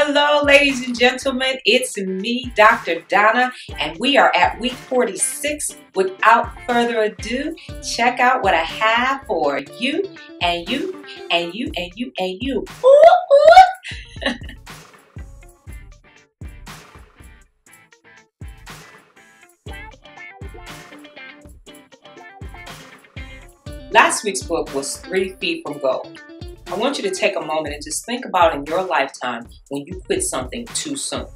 Hello, ladies and gentlemen. It's me, Dr. Donna, and we are at week 46. Without further ado, check out what I have for you and you and you and you and you. Ooh, ooh. Last week's book was Three Feet from Gold. I want you to take a moment and just think about in your lifetime when you quit something too soon.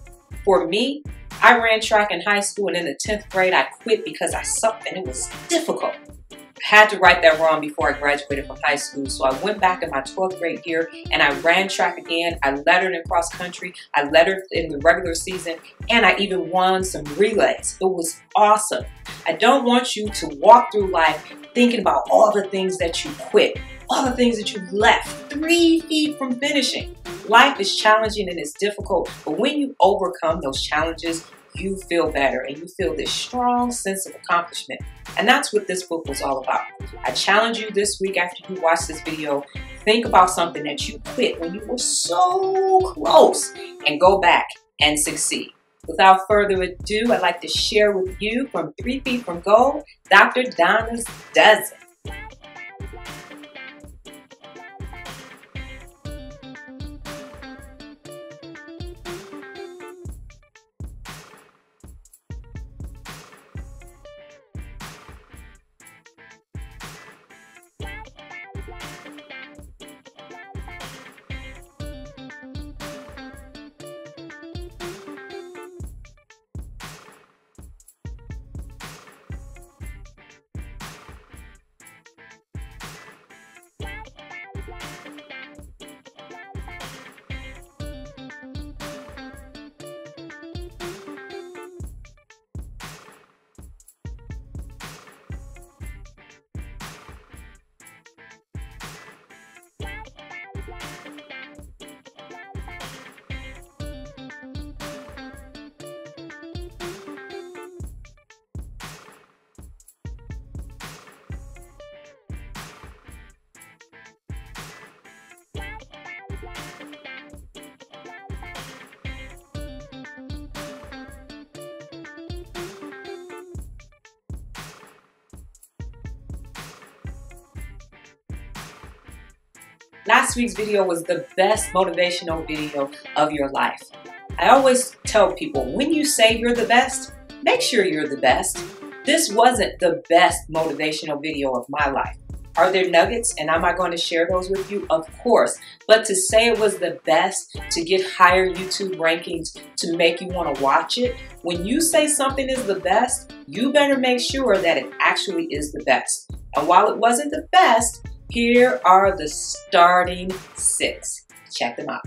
For me, I ran track in high school and in the 10th grade I quit because I sucked and it was difficult. I had to right that wrong before I graduated from high school, so I went back in my 12th grade year and I ran track again. I lettered in cross country, I lettered in the regular season, and I even won some relays. It was awesome. I don't want you to walk through life thinking about all the things that you quit all the things that you've left three feet from finishing. Life is challenging and it's difficult, but when you overcome those challenges, you feel better and you feel this strong sense of accomplishment. And that's what this book was all about. I challenge you this week after you watch this video, think about something that you quit when you were so close and go back and succeed. Without further ado, I'd like to share with you from Three Feet from Gold, Dr. Donna's Dozen. Last week's video was the best motivational video of your life. I always tell people, when you say you're the best, make sure you're the best. This wasn't the best motivational video of my life. Are there nuggets and am I going to share those with you? Of course. But to say it was the best to get higher YouTube rankings to make you want to watch it, when you say something is the best, you better make sure that it actually is the best. And while it wasn't the best, here are the starting six. Check them out.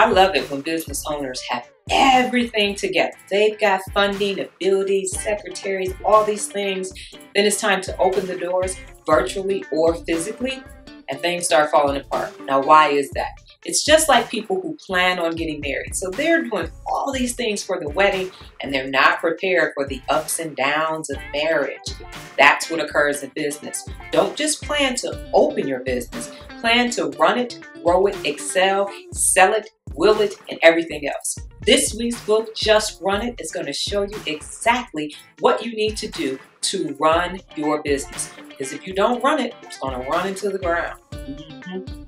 I love it when business owners have everything together. They've got funding, abilities, secretaries, all these things. Then it's time to open the doors virtually or physically, and things start falling apart. Now, why is that? It's just like people who plan on getting married. So they're doing all these things for the wedding and they're not prepared for the ups and downs of marriage. That's what occurs in business. Don't just plan to open your business, plan to run it, grow it, excel, sell it, will it, and everything else. This week's book, Just Run It, is going to show you exactly what you need to do to run your business. Because if you don't run it, it's going to run into the ground. Mm-hmm.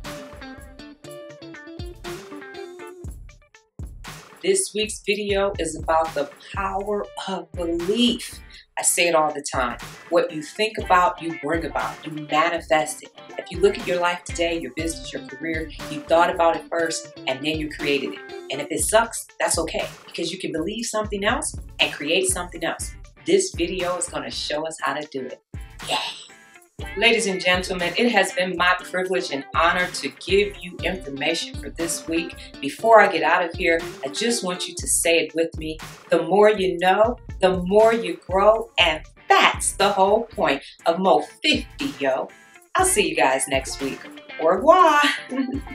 This week's video is about the power of belief. I say it all the time. What you think about, you bring about. You manifest it. If you look at your life today, your business, your career, you thought about it first and then you created it. And if it sucks, that's okay because you can believe something else and create something else. This video is going to show us how to do it. Yay! Ladies and gentlemen, it has been my privilege and honor to give you information for this week. Before I get out of here, I just want you to say it with me. The more you know, the more you grow, and that's the whole point of Mo 50, yo. I'll see you guys next week. Au revoir!